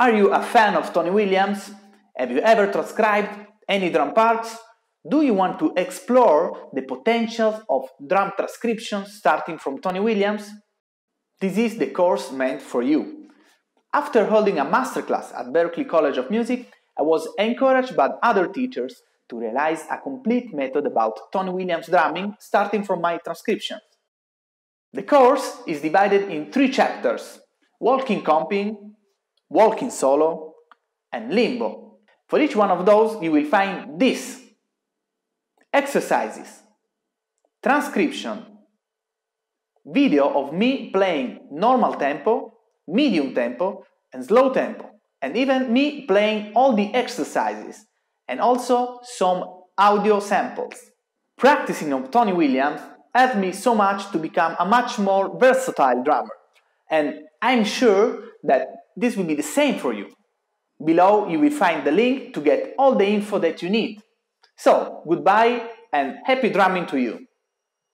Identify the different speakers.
Speaker 1: Are you a fan of Tony Williams? Have you ever transcribed any drum parts? Do you want to explore the potentials of drum transcription starting from Tony Williams? This is the course meant for you. After holding a masterclass at Berklee College of Music, I was encouraged by other teachers to realize a complete method about Tony Williams drumming starting from my transcriptions. The course is divided in three chapters walking comping, walking solo, and limbo. For each one of those, you will find this exercises, transcription, video of me playing normal tempo, medium tempo, and slow tempo, and even me playing all the exercises, and also some audio samples. Practicing on Tony Williams helped me so much to become a much more versatile drummer, and I'm sure that this will be the same for you. Below you will find the link to get all the info that you need. So, goodbye and happy drumming to you!